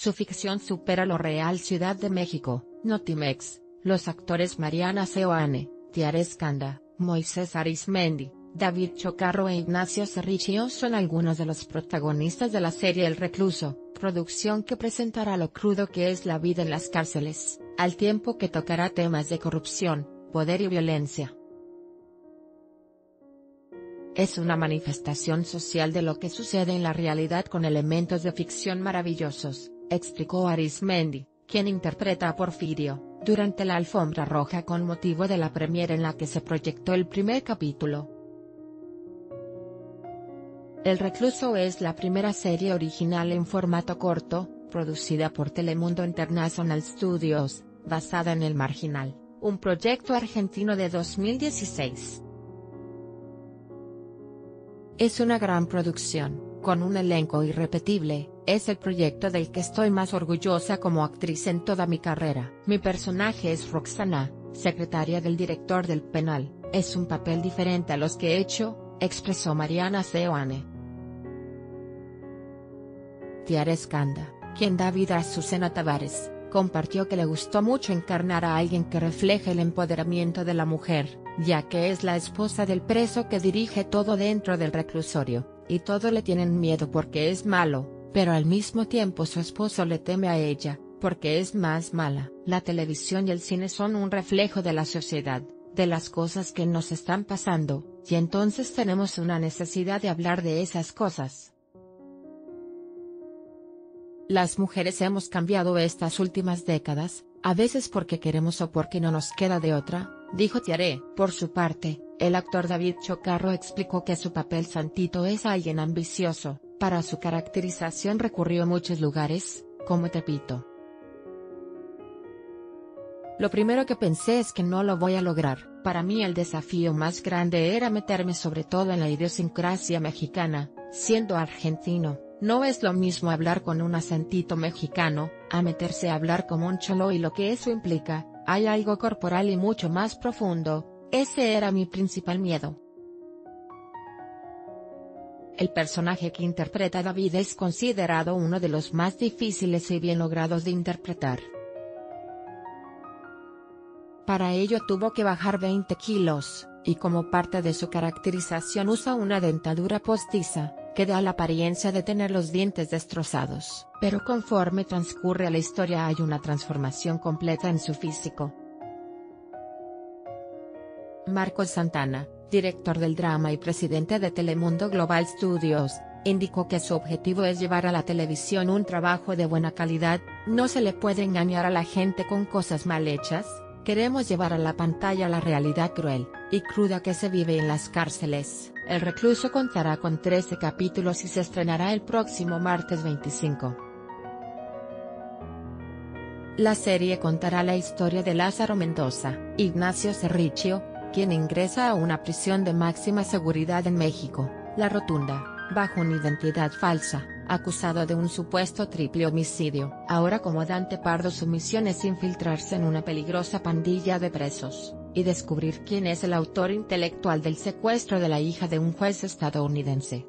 Su ficción supera lo real Ciudad de México, Notimex, los actores Mariana Seoane, Tiare Skanda, Moisés Arismendi, David Chocarro e Ignacio Cerrichio son algunos de los protagonistas de la serie El Recluso, producción que presentará lo crudo que es la vida en las cárceles, al tiempo que tocará temas de corrupción, poder y violencia. Es una manifestación social de lo que sucede en la realidad con elementos de ficción maravillosos, explicó Arismendi, quien interpreta a Porfirio, durante la alfombra roja con motivo de la premiere en la que se proyectó el primer capítulo. El Recluso es la primera serie original en formato corto, producida por Telemundo International Studios, basada en El Marginal, un proyecto argentino de 2016. Es una gran producción, con un elenco irrepetible, es el proyecto del que estoy más orgullosa como actriz en toda mi carrera. Mi personaje es Roxana, secretaria del director del penal, es un papel diferente a los que he hecho, expresó Mariana Seoane. Tiare Skanda, quien da vida a Susana Tavares, compartió que le gustó mucho encarnar a alguien que refleje el empoderamiento de la mujer, ya que es la esposa del preso que dirige todo dentro del reclusorio, y todo le tienen miedo porque es malo, pero al mismo tiempo su esposo le teme a ella, porque es más mala. La televisión y el cine son un reflejo de la sociedad, de las cosas que nos están pasando, y entonces tenemos una necesidad de hablar de esas cosas. Las mujeres hemos cambiado estas últimas décadas, a veces porque queremos o porque no nos queda de otra, dijo Tiare. Por su parte, el actor David Chocarro explicó que su papel Santito es alguien ambicioso, para su caracterización recurrió a muchos lugares, como Tepito. Lo primero que pensé es que no lo voy a lograr, para mí el desafío más grande era meterme sobre todo en la idiosincrasia mexicana, siendo argentino, no es lo mismo hablar con un acentito mexicano, a meterse a hablar como un cholo y lo que eso implica, hay algo corporal y mucho más profundo, ese era mi principal miedo. El personaje que interpreta David es considerado uno de los más difíciles y bien logrados de interpretar. Para ello tuvo que bajar 20 kilos, y como parte de su caracterización usa una dentadura postiza, que da la apariencia de tener los dientes destrozados. Pero conforme transcurre la historia hay una transformación completa en su físico. Marcos Santana, director del drama y presidente de Telemundo Global Studios, indicó que su objetivo es llevar a la televisión un trabajo de buena calidad, no se le puede engañar a la gente con cosas mal hechas, queremos llevar a la pantalla la realidad cruel y cruda que se vive en las cárceles. El recluso contará con 13 capítulos y se estrenará el próximo martes 25. La serie contará la historia de Lázaro Mendoza, Ignacio Cerrichio, quien ingresa a una prisión de máxima seguridad en México, La Rotunda, bajo una identidad falsa, acusado de un supuesto triple homicidio. Ahora como Dante Pardo su misión es infiltrarse en una peligrosa pandilla de presos y descubrir quién es el autor intelectual del secuestro de la hija de un juez estadounidense.